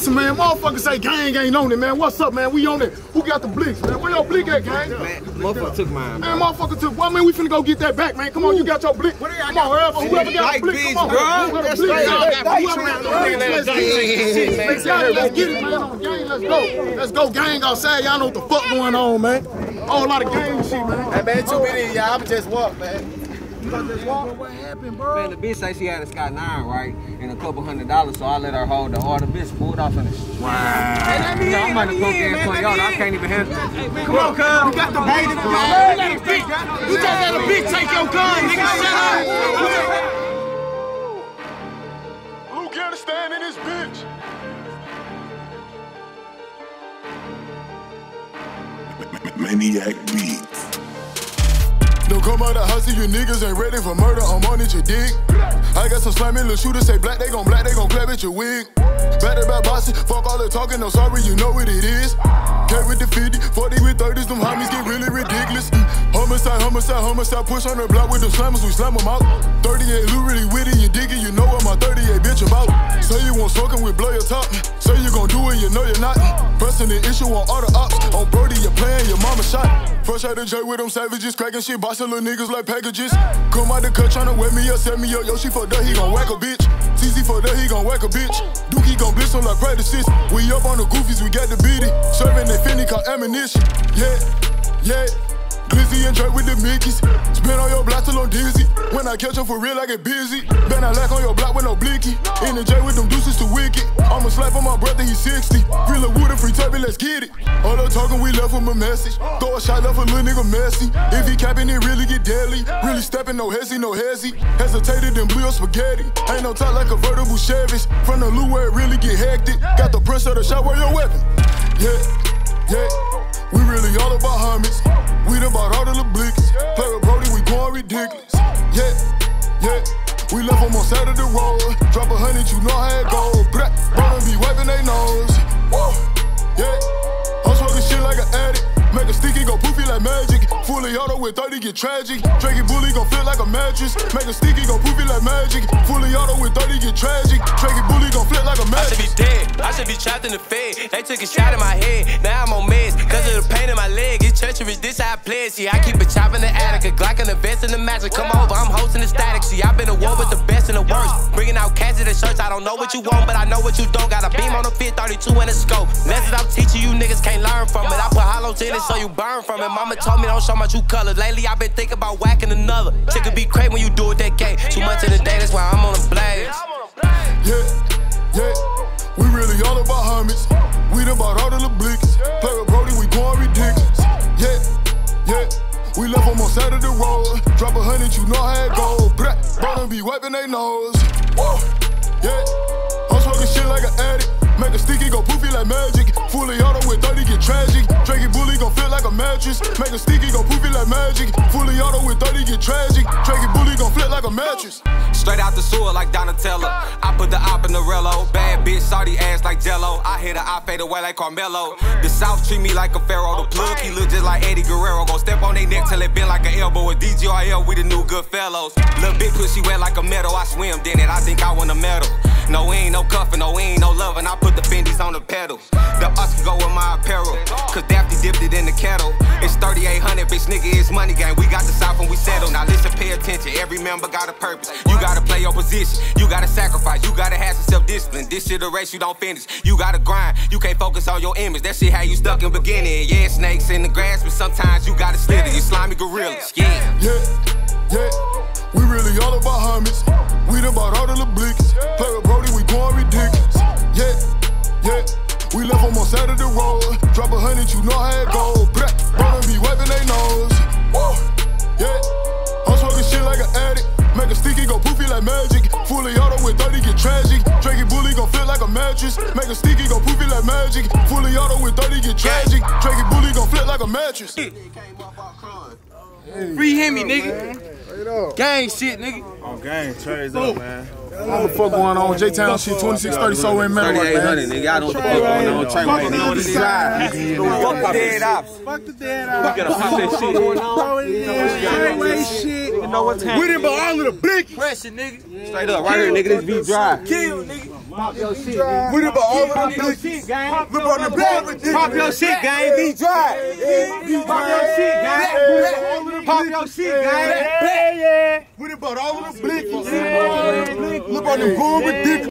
listen, man, motherfuckers say gang ain't on it, man. What's up, man? We on it. Who got the blicks, man? Where your blick at, gang? Man, motherfucker took mine. Man, motherfucker took. Well, man, we finna go get that back, man. Come on, you got your blick. Come on, whoever, whoever got the blick, come on. Whoever got the blick, whoever got the blick, let's get it. Let's get it, let's get it, man. Gang, let's go. Let's go, gang outside. Y'all know what the fuck going on, man. Whole lot of gang shit, man. Hey man, too many of y'all. I'ma just walk, man. What happened, bro? Man, the bitch say she had a Sky 9, right? And a couple hundred dollars, so I let her hold the order. Bitch pulled off in the street. Wow. You know, I'm about to go get and point out. I can't even handle it. Come on, cuz. You got the bait. You let a bitch. You just let a bitch take your gun, nigga. Shut up. Luke, you understand in this bitch? Maniac Beats. Don't come out the house if you niggas ain't ready for murder. I'm on it, you dig? I got some slimy little shooters say black, they gon' black, they gon' clap at your wig. To back bossy, fuck all the talking, I'm sorry, you know what it is. Carry with the 50, 40 with 30s, them homies get really ridiculous. Homicide, homicide, homicide, push on the block with them slammers, we slam them out. 38, Lou really witty, you dig it, you know what my 38 bitch about. Say you want smoking, we blow your top. Say you gon' do it, you know you're not. Pressing the issue on all the ops. On Brody, you're playing, your mama shot. Fresh out the J with them savages, cracking shit, bossing little niggas like packages. Come out the cut, tryna wet me up, set me up. Yo, she for up, he gon' whack a bitch. TZ for that, he gon' whack a bitch. Dookie gon' blitz on like practices. We up on the goofies, we got the beaty. Serving they finny called ammunition. Yeah, yeah. Glizzy and Drake with the Mickeys. Spin on your block till I'm dizzy. When I catch 'em for real, I get busy. Ben I lack on your block with no blicky. In the J with them deuces to wicked. I'ma slap on my brother, he's 60. Free little wood and free tabby, let's get it. All the talking, we left him a message. Throw a shot, left a little nigga messy. If he capping, it really get deadly. Really stepping, no hezzy, no hezzy. Hesitated and blew up spaghetti. Ain't no talk like a vertible Chevys. From the loo where it really get hectic. Got the prince of the shot, where your weapon? Yeah, yeah. We really all about homies. We done bought all the little blicks. Play with Brody, we going ridiculous. Yeah, yeah. We left them on side of the road. Drop a hundred, you know how it go. Blah, Brother be wiping they nose. Woo, yeah. I'm smoking shit like an addict. Make a sticky go poofy like magic. Fully auto with 30 get tragic. Drinking bully gon' feel like a mattress. Make a sticky go poofy like magic. Fully auto with 30 get tragic. Drinking bully gon' flip like a I should mattress. be dead. I should be trapped in the fed. They took a shot in my head. Now I'm on meds. Cause of the pain in my leg. It's treacherous. This how I play it. See, I keep a chop in the attic. A Glock in the vest in the magic. Come over. I'm hosting the static. See, I've been a war with the best and the worst. Bringing out cats in the shirts. I don't know what you want, but I know what you don't. Got a beam on the fit 32 and a scope. Lessons I'm teaching you niggas can't learn from it. I put hollows in it so you burn from it. Mama told me don't show my true colors. Lately I've been thinking about whacking another. Hundred, you know how it go. Blah, brother be wiping they nose. Woo, yeah. I'm smoking shit like an addict. Make a sticky go poofy like magic. Fully auto with 30 get tragic. Drinking bully gon' feel like a mattress. Make a sticky go poofy like magic. Fully auto with 30 get tragic. Drinking bully gon' flip like a mattress. Straight out the sewer like Donatello. I put the op in the rello. Bad bitch, salty ass like Jello. I hit her, I fade away like Carmelo. The South treat me like a pharaoh. The plug, he look just like Eddie Guerrero. Go step on they neck till it bend like an elbow. With DGRL, we the new good fellows. Little bit pussy wet like a metal. I swim in it, I think I won a medal. No, we ain't no cuffin', no, we ain't no lovin'. I put the Fendi's on the pedal. The us can go with my apparel. Attention. Every member got a purpose. You gotta play your position. You gotta sacrifice. You gotta have some self discipline. This shit a race you don't finish. You gotta grind. You can't focus on your image. That shit how you stuck in beginning. Yeah, snakes in the grass, but sometimes you gotta slither. You slimy gorillas. Yeah. Yeah, yeah. We really all about homies. We done bought all the blicks. Play with Brody, we going ridiculous. Yeah, yeah. We left them on side of the road. Drop a hundred, you know how it go. Magic. Fully auto with 30 get tragic. Drinking bully gon' flip like a mattress. Free Hemi, nigga. Gang shit, nigga. Oh, gang, trades up, man. What the fuck going on? J Town shit, 2630 so in Maryland, 3800, man. nigga. I don't fuck going on. Train Fuck man. the Know what it is. Fuck the dead ops. Fuck the dead eye. Gotta pop that shit. Highway shit. You know what time? We done bought all of the blick. Pressure, nigga. Straight up, right here, nigga. This V drive. Kill, nigga. Pop your shit. We done bought all of Pop them your shit, gang. Look on the black. Pop your shit, gang. Be dry. Pop your shit, gang. Pop your shit, gang. We done bought all of them blickies. Look on them goon ridiculous.